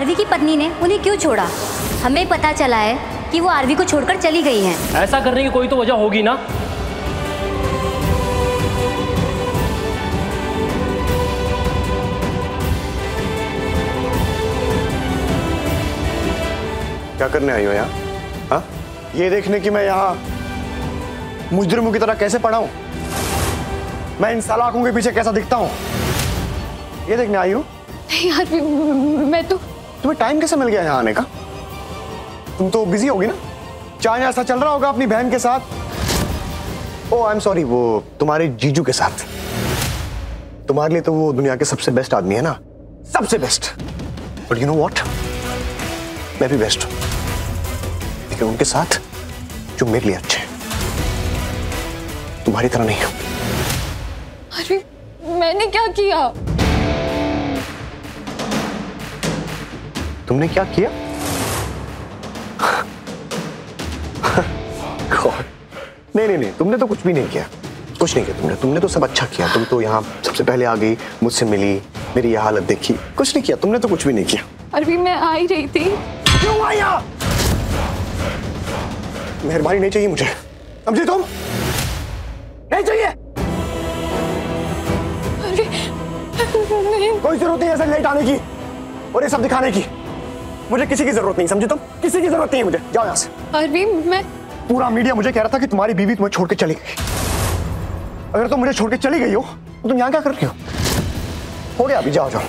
RV की पत्नी ने उन्हें क्यों छोड़ा? हमें पता चला है कि वो आरवी को छोड़कर चली गई हैं। ऐसा करने की कोई तो वजह होगी ना? क्या करने आई हो यहाँ? हाँ? ये देखने की मैं यहाँ मुजरिमों की तरह कैसे पड़ा हूँ? मैं इन सलाखों के पीछे कैसा दिखता हूँ? ये देखने आई हूँ? नहीं यार मैं तो तुम्हें टाइम कैसे मिल गया यहाँ आने का? तुम तो बिज़ी होगी ना? चाहे ऐसा चल रहा होगा अपनी बहन के साथ। ओ आई एम सॉरी वो तुम्हारे जीजू के साथ। तुम्हारे लिए तो वो दुनिया के सबसे बेस्ट आदमी है ना? सबसे best but you know what मैं भी बेस्ट हूँ। लेकिन उनके साथ जो मेरे लिए अच्छे तुम्हारी तरह नहीं अरे, मैंने क्या किया? तुमने क्या किया? नहीं नहीं नहीं तुमने तो कुछ भी नहीं किया। कुछ नहीं किया तुमने। तुमने तो सब अच्छा किया। तुम तो यहाँ सबसे पहले आ गई मुझसे मिली मेरी यह हालत देखी। कुछ नहीं किया। तुमने तो कुछ भी नहीं किया। अरबी मैं आ ही रही थी। क्यों आया मेहरबानी नहीं चाहिए मुझे। समझी तुम? नहीं चाहिए! कोई ज़रूरत नहीं ऐसे लेट आने की और ये सब दिखाने की। मुझे किसी की ज़रूरत नहीं समझे तुम? किसी की ज़रूरत नहीं है मुझे। जाओ यहाँ से। अरबी मैं पूरा मीडिया मुझे कह रहा था कि तुम्हारी बीवी तुम्हें छोड़ के चली गई। अगर तुम मुझे छोड़ के चली गई हो तो तुम यहाँ क्या कर रही हो? हो गया अभी जाओ जाओ।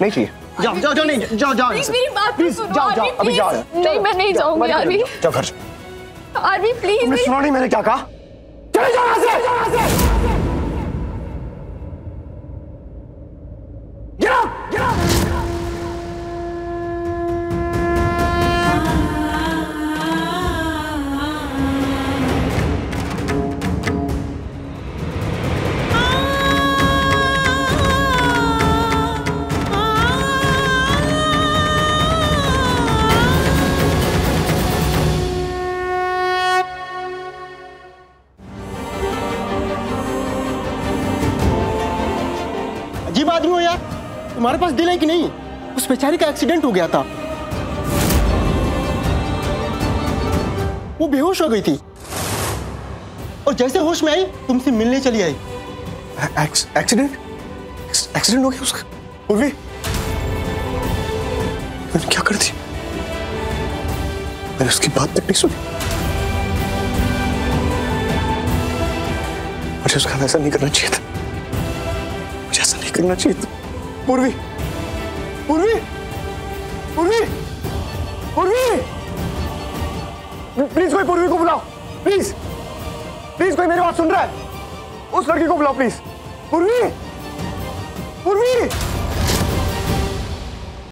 नहीं चाहिए। जाओ जाओ जाओ नहीं जाओ जाओ प्लीज़ से। मेरी बात प्लीज़ सुनो जाओ जाओ अभी जाओ। नहीं मैं नहीं जाऊँगी आरवी जाओ घर। आरवी प्लीज़ सुना नहीं मैंने क्या कहा? अजीब आदमी हो यार। तुम्हारे पास दिल है कि नहीं? उस बेचारी का एक्सीडेंट हो गया था। वो बेहोश हो गई थी। और जैसे होश में आई, तुमसे मिलने चली आई। एक्सीडेंट एक्सीडेंट हो गया उसका? उर्वी मैंने क्या कर दी मैंने उसकी बात तक नहीं सुनी। मुझे उसका ऐसा नहीं करना चाहिए था। करना चाहिए तो। पूर्वी। पूर्वी। पूर्वी। पूर्वी। प्लीज़ कोई पूर्वी को बुलाओ। प्लीज़। प्लीज़ कोई मेरी बात सुन रहा है। उस लड़की को बुलाओ, प्लीज़। पूर्वी। पूर्वी।